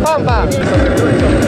棒棒。